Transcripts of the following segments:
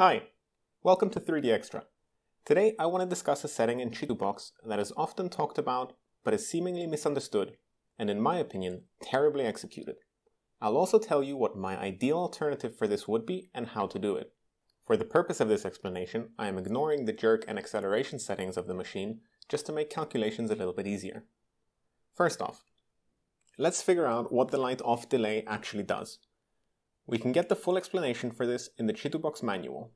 Hi, welcome to 3D Extra. Today I want to discuss a setting in Chitubox that is often talked about but is seemingly misunderstood, and in my opinion, terribly executed. I'll also tell you what my ideal alternative for this would be and how to do it. For the purpose of this explanation, I am ignoring the jerk and acceleration settings of the machine just to make calculations a little bit easier. First off, let's figure out what the light off delay actually does. We can get the full explanation for this in the Chitubox manual.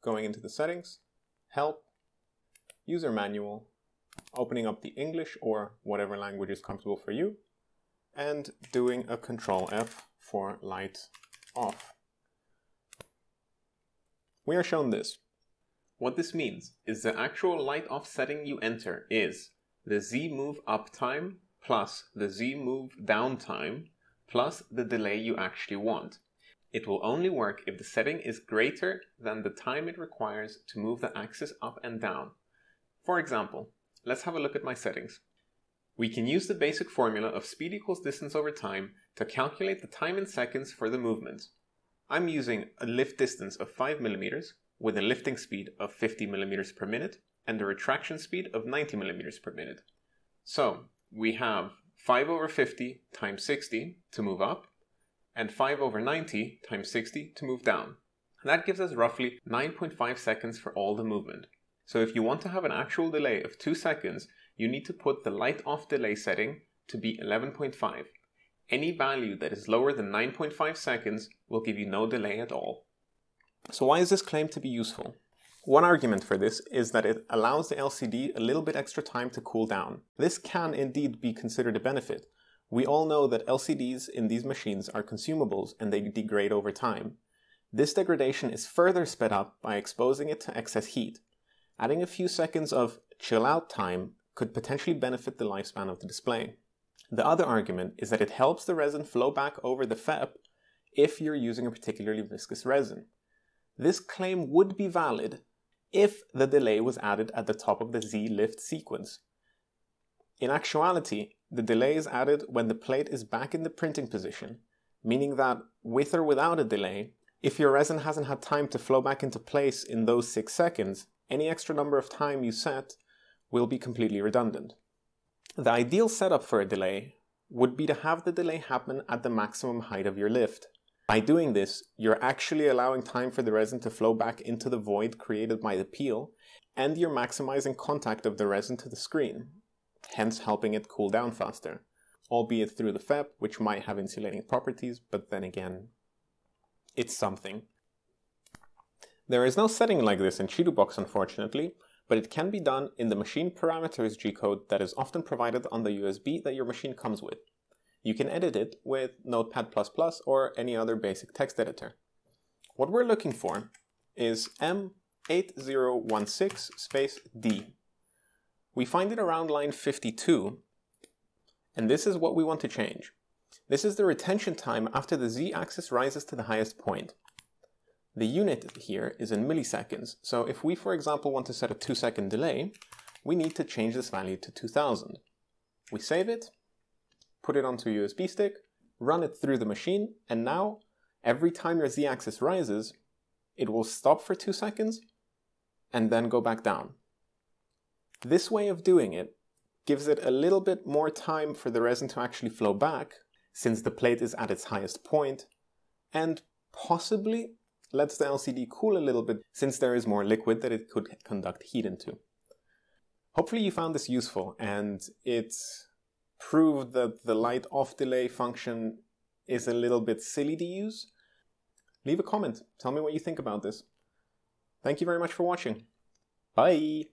Going into the settings, help, user manual, opening up the English or whatever language is comfortable for you, and doing a control F for light off. We are shown this. What this means is the actual light off setting you enter is the Z move up time plus the Z move down time plus the delay you actually want. It will only work if the setting is greater than the time it requires to move the axis up and down. For example, let's have a look at my settings. We can use the basic formula of speed equals distance over time to calculate the time in seconds for the movement. I'm using a lift distance of 5 millimeters with a lifting speed of 50 millimeters per minute and a retraction speed of 90 millimeters per minute. So we have 5 over 50 times 60 to move up, and 5 over 90 times 60 to move down. And that gives us roughly 9.5 seconds for all the movement. So if you want to have an actual delay of 2 seconds, you need to put the light off delay setting to be 11.5. Any value that is lower than 9.5 seconds will give you no delay at all. So why is this claim to be useful? One argument for this is that it allows the LCD a little bit extra time to cool down. This can indeed be considered a benefit. We all know that LCDs in these machines are consumables and they degrade over time. This degradation is further sped up by exposing it to excess heat. Adding a few seconds of chill out time could potentially benefit the lifespan of the display. The other argument is that it helps the resin flow back over the FEP if you're using a particularly viscous resin. This claim would be valid if the delay was added at the top of the Z lift sequence. In actuality, the delay is added when the plate is back in the printing position, meaning that with or without a delay, if your resin hasn't had time to flow back into place in those 6 seconds, any extra number of time you set will be completely redundant. The ideal setup for a delay would be to have the delay happen at the maximum height of your lift. By doing this, you're actually allowing time for the resin to flow back into the void created by the peel, and you're maximizing contact of the resin to the screen, hence helping it cool down faster, albeit through the FEP, which might have insulating properties, but then again, it's something. There is no setting like this in Chitubox, unfortunately, but it can be done in the machine parameters G-code that is often provided on the USB that your machine comes with. You can edit it with Notepad++ or any other basic text editor. What we're looking for is M8016 space D. We find it around line 52, and this is what we want to change. This is the retention time after the z-axis rises to the highest point. The unit here is in milliseconds, so if we, for example, want to set a 2 second delay, we need to change this value to 2000. We save it, put it onto a USB stick, run it through the machine, and now every time your z-axis rises, it will stop for two seconds and then go back down. This way of doing it gives it a little bit more time for the resin to actually flow back since the plate is at its highest point and possibly lets the LCD cool a little bit since there is more liquid that it could conduct heat into. Hopefully you found this useful and it's proved that the light off delay function is a little bit silly to use, leave a comment. Tell me what you think about this. Thank you very much for watching. Bye!